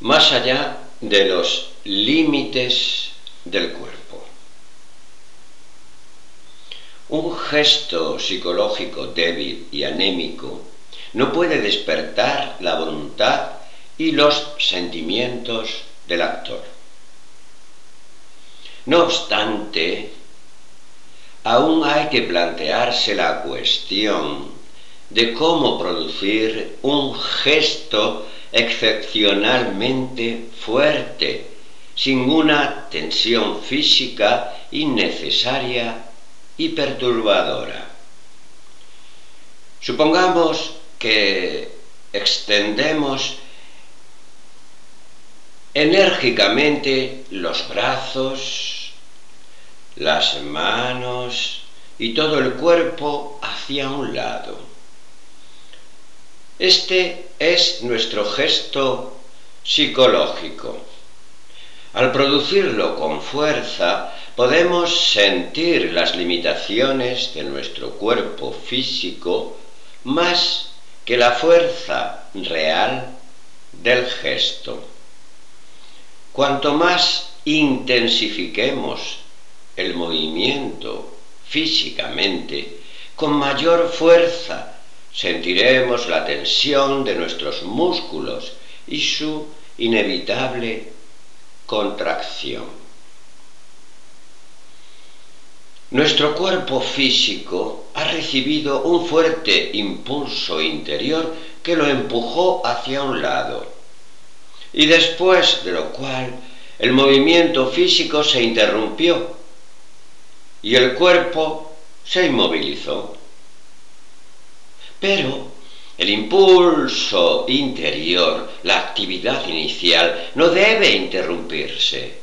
más allá de los límites del cuerpo. Un gesto psicológico débil y anémico no puede despertar la voluntad y los sentimientos del actor. No obstante, aún hay que plantearse la cuestión de cómo producir un gesto excepcionalmente fuerte, sin una tensión física innecesaria y perturbadora. Supongamos que extendemos enérgicamente los brazos, las manos y todo el cuerpo hacia un lado. Este es nuestro gesto psicológico. Al producirlo con fuerza, podemos sentir las limitaciones de nuestro cuerpo físico más que la fuerza real del gesto. Cuanto más intensifiquemos el movimiento físicamente, con mayor fuerza sentiremos la tensión de nuestros músculos y su inevitable contracción. Nuestro cuerpo físico ha recibido un fuerte impulso interior que lo empujó hacia un lado y después de lo cual el movimiento físico se interrumpió y el cuerpo se inmovilizó. Pero el impulso interior, la actividad inicial, no debe interrumpirse.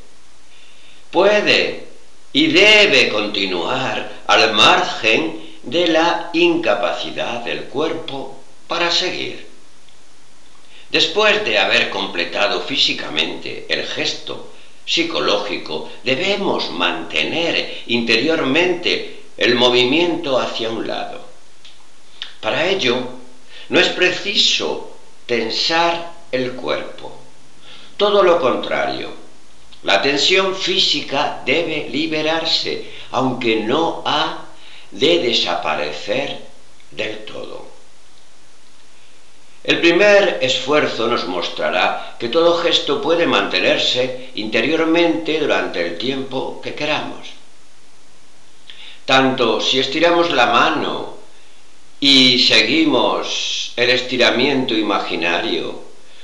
Puede y debe continuar al margen de la incapacidad del cuerpo para seguir. Después de haber completado físicamente el gesto psicológico, debemos mantener interiormente el movimiento hacia un lado. Para ello, no es preciso tensar el cuerpo. Todo lo contrario, la tensión física debe liberarse, aunque no ha de desaparecer del todo. El primer esfuerzo nos mostrará que todo gesto puede mantenerse interiormente durante el tiempo que queramos. Tanto si estiramos la mano y seguimos el estiramiento imaginario,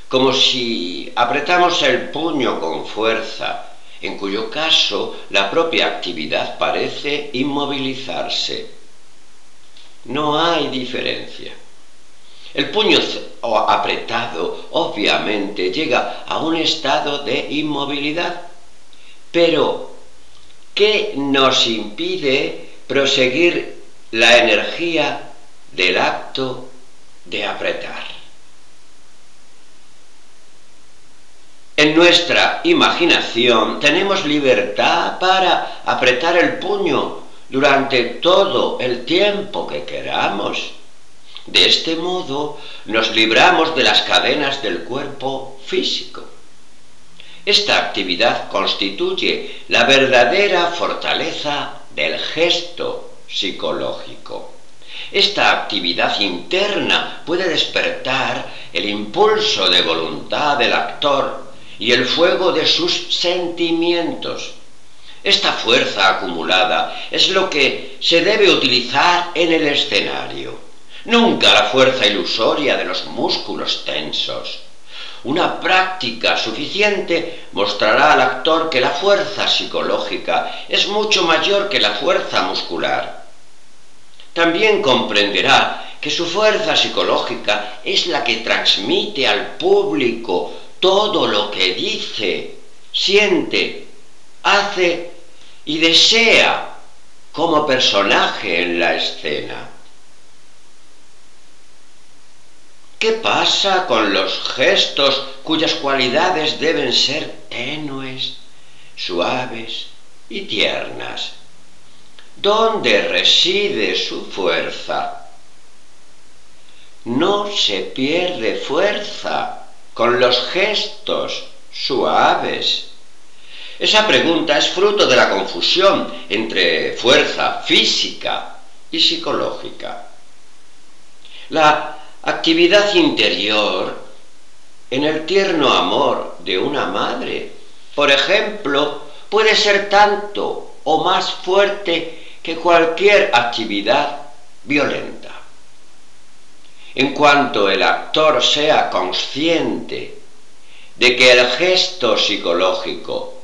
como si apretamos el puño con fuerza, en cuyo caso la propia actividad parece inmovilizarse. No hay diferencia. El puño apretado obviamente llega a un estado de inmovilidad, pero ¿qué nos impide proseguir la energía del acto de apretar? En nuestra imaginación tenemos libertad para apretar el puño durante todo el tiempo que queramos de este modo nos libramos de las cadenas del cuerpo físico. Esta actividad constituye la verdadera fortaleza del gesto psicológico. Esta actividad interna puede despertar el impulso de voluntad del actor y el fuego de sus sentimientos. Esta fuerza acumulada es lo que se debe utilizar en el escenario nunca la fuerza ilusoria de los músculos tensos. Una práctica suficiente mostrará al actor que la fuerza psicológica es mucho mayor que la fuerza muscular. También comprenderá que su fuerza psicológica es la que transmite al público todo lo que dice, siente, hace y desea como personaje en la escena. ¿Qué pasa con los gestos cuyas cualidades deben ser tenues, suaves y tiernas? ¿Dónde reside su fuerza? No se pierde fuerza con los gestos suaves. Esa pregunta es fruto de la confusión entre fuerza física y psicológica. La actividad interior en el tierno amor de una madre, por ejemplo, puede ser tanto o más fuerte que cualquier actividad violenta. En cuanto el actor sea consciente de que el gesto psicológico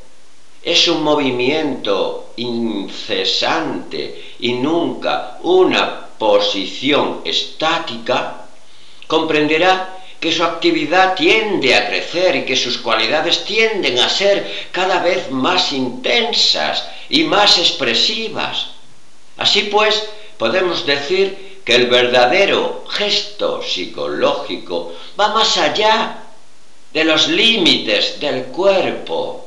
es un movimiento incesante y nunca una posición estática, comprenderá que su actividad tiende a crecer y que sus cualidades tienden a ser cada vez más intensas y más expresivas. Así pues, podemos decir que el verdadero gesto psicológico va más allá de los límites del cuerpo